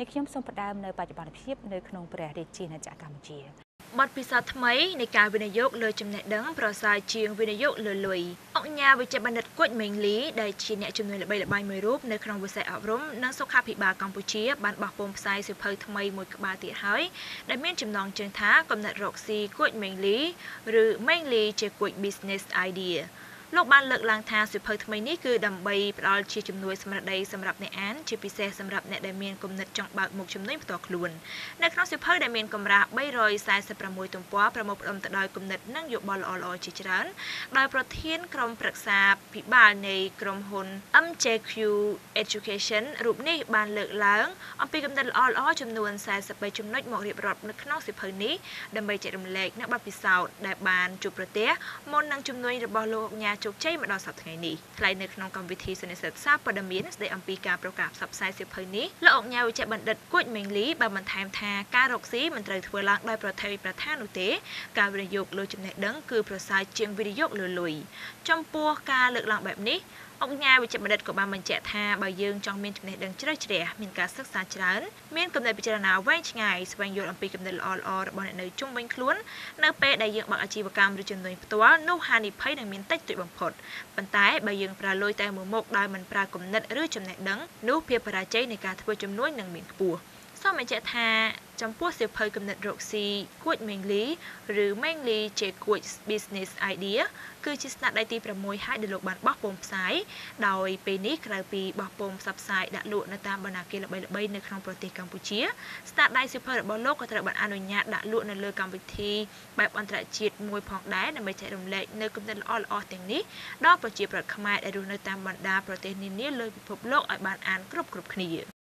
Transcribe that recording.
នេះខ្ញុំសូមផ្ដើមនៅបច្ចុប្បន្នភាពនៅក្នុងព្រះរាជាណាចក្រកម្ពុជាបទពិសោធន៍ថ្មីនៃការវិនិយោគលើចំណេះដឹងប្រសើរជាងវិនិយោគលើលុយអង្គញាវិជ្ជបណ្ឌិតគួចមេងលីដែលជាអ្នកជំនាញល្បីល្បាញមួយរូបនៅក្នុងវិស័យអប់រំនិងសុខាភិបាលកម្ពុជាបានបោះពុម្ពផ្សាយសៀវភៅថ្មីមួយក្បាលទៀតហើយដែលមានចំណងជើងថាកំណត់រកស៊ីគួចមេងលីឬមេងលីជាគួច business idea លោកបានលើកឡើងថាសិភៅថ្មីនេះគឺដើម្បីផ្ដល់ជាជំនួយសម្រាប់ដីសម្រាប់អ្នកអានជាពិសេសសម្រាប់អ្នកដែលមានគំនិតចង់បើកមុខជំនួយផ្ទាល់ខ្លួននៅក្នុងសិភៅដែលមានកម្រាស់346ទំព័រប្រមូលផ្ដុំទៅដោយគំនិតនិងយោបល់ល្អៗជាច្រើនដោយប្រធានក្រុមប្រឹក្សាពិបាលនៃក្រុមហ៊ុន MJQ Education រូបនេះបានលើកឡើងអំពីគំនិតល្អៗចំនួន43ចំណុចមករៀបរាប់នៅក្នុងសិភៅនេះដើម្បីចែករំលែកនៅបទពិសោធន៍ដែលបានជួបប្រទះមុននឹងជំនួយរបស់លោកញ៉ាជោគជ័យមកដល់សប្តាហ៍ថ្ងៃនេះថ្លែងនៅក្នុងកម្មវិធីសន្និសីទសារព័ត៌មានស្ដីអំពីការប្រកាសផ្សព្វផ្សាយសៀវភៅនេះលោកអង្គញាវិជ្ជបណ្ឌិតគួចមេងលីបានបន្ថែមថាការរកស៊ីមិនត្រូវធ្វើឡើងដោយប្រតិប្រថាននោះទេ ការវិនិយោគលើចំណេះដឹងគឺប្រសើរជាងវិនិយោគលើលុយចំពោះការលើកឡើងបែបនេះ អង្គញាវិជ្ជបណ្ឌិតក៏បានបញ្ជាក់ថាបើយើងចង់មានចំណេះដឹងជ្រៅជ្រះមានការសិក្សាច្រើនមានគំនិតពិចារណាវែងឆ្ងាយស្វែងយល់អំពីគំនិតល្អៗរបស់អ្នកនៅជុំវិញខ្លួននៅពេលដែលយើងបើកអាជីវកម្មឬជំនួយផ្ទាល់នោះហានិភ័យនឹងមានតិចតួចបំផុតប៉ុន្តែបើយើងប្រើលុយតែមួយមុខដោយមិនប្រើគំនិតឬចំណេះដឹងនោះភាពបរាជ័យនៃការធ្វើជំនួយនឹងមានខ្ពស់សូមបញ្ជាក់ថា ចំពោះសៀវភៅកំណត់រកស៊ីគួចមេងលីឬមេងលីជាគួច business idea គឺជាស្នាដៃទី6ហើយដែលលោកបានបោះពុម្ពផ្សាយដោយពេលនេះក្រៅពីបោះពុម្ពផ្សព្វផ្សាយដាក់លក់នៅតាមបណ្ណាគារល្បីៗនៅក្នុងប្រទេសកម្ពុជាស្នាដៃសៀវភៅរបស់លោកក៏ត្រូវបានអនុញ្ញាតដាក់លក់នៅលើកម្មវិធីបែបអន្តរជាតិមួយផងដែរដើម្បីចែករំលែកនៅគំនិតល្អៗទាំងនេះដល់ប្រជាប្រដ្ឋខ្មែរដែលរស់នៅតាមបណ្ដាប្រទេសនានាលើពិភពលោកឲ្យបានអានគ្រប់គ្រប់គ្នា